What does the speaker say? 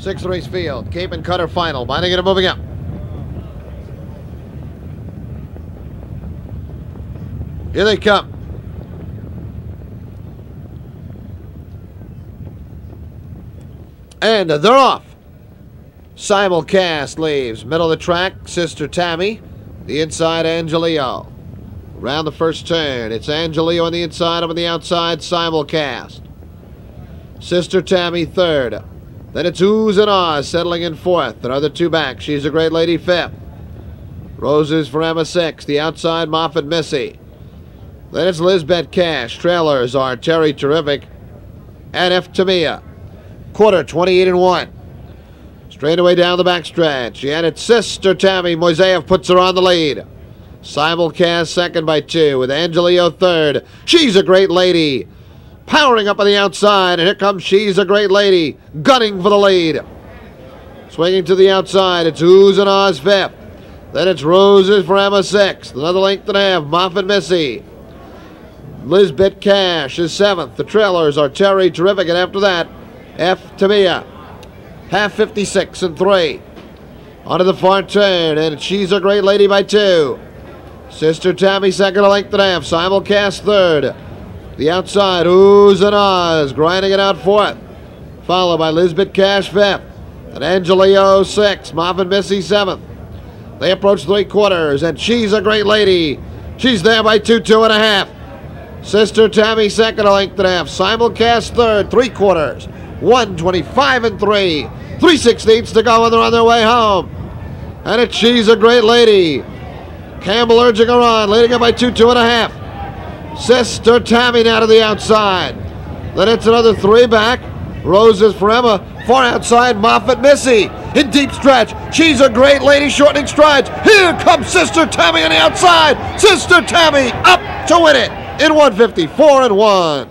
Sixth race field. Cape and Cutter final. Minding it moving up. Here they come. And they're off. Simulcast leaves. Middle of the track, Sister Tami. The inside, Angelio. Around the first turn. It's Angelio on the inside, I'm on the outside, simulcast. Sister Tami third. Then it's Oohs and Ahs settling in fourth. Another two back. She's a great lady fifth. Roses for Emma sixth. The outside, Moffat Missy. Then it's Lizbeth Cash. Trailers are Terry Terrific and F. Tamia. Quarter 28 and 1. Straight away down the backstretch. And it's Sister Tami. Moiseyev puts her on the lead. Simulcast second by two with Angelio third. She's a great lady. Powering up on the outside, and here comes She's a Great Lady, gunning for the lead. Swinging to the outside, it's Oohs and Ahs fifth. Then it's Roses for Emma sixth. Another length and a half, Moffat Missy. Lizbeth Cash is seventh. The trailers are Terry Terrific, and after that, F. Tamia. Half 56 and three. Onto the far turn, and she's a great lady by two. Sister Tami second, a length and a half. Simulcast third. The outside, Oohs and Ahs, grinding it out fourth. Followed by Lizbeth Cash fifth. And Angelio sixth. Moffat Missy seventh. They approach three quarters, and she's a great lady. She's there by two, two and a half. Sister Tami second, a length and a half. Simulcast third, three quarters. 125 and three. Three sixteenths to go, and they're on their way home. And it's she's a great lady. Campbell urging her on, leading it by two, two and a half. Sister Tami now to the outside. Then it's another three back. Roses for Emma. Far outside, Moffat Missy. In deep stretch. She's a great lady shortening strides. Here comes Sister Tami on the outside. Sister Tami up to win it in 154 and 1.